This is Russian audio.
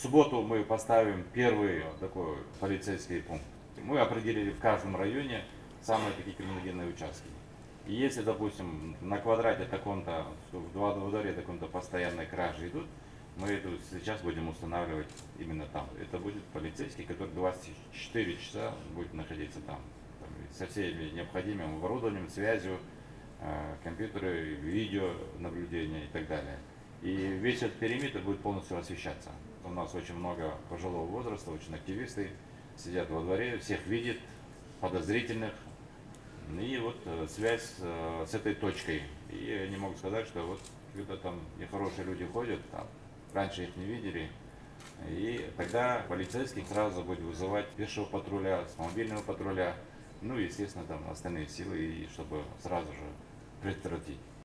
субботу мы поставим первый такой полицейский пункт. Мы определили в каждом районе самые такие криминогенные участки. И если, допустим, на квадрате таком-то, в два во дворе таком-то постоянной кражи идут, мы это сейчас будем устанавливать именно там. Это будет полицейский, который 24 часа будет находиться там, там со всеми необходимым оборудованием, связью, э, компьютеры, видео, наблюдение и так далее. И весь этот периметр будет полностью освещаться. У нас очень много пожилого возраста, очень активисты сидят во дворе, всех видят, подозрительных. И вот э, связь э, с этой точкой. И они могут сказать, что вот где-то там нехорошие люди ходят, там, раньше их не видели. И тогда полицейский сразу будет вызывать пешего патруля, автомобильного патруля, ну и, естественно, там остальные силы, и чтобы сразу же предотвратить.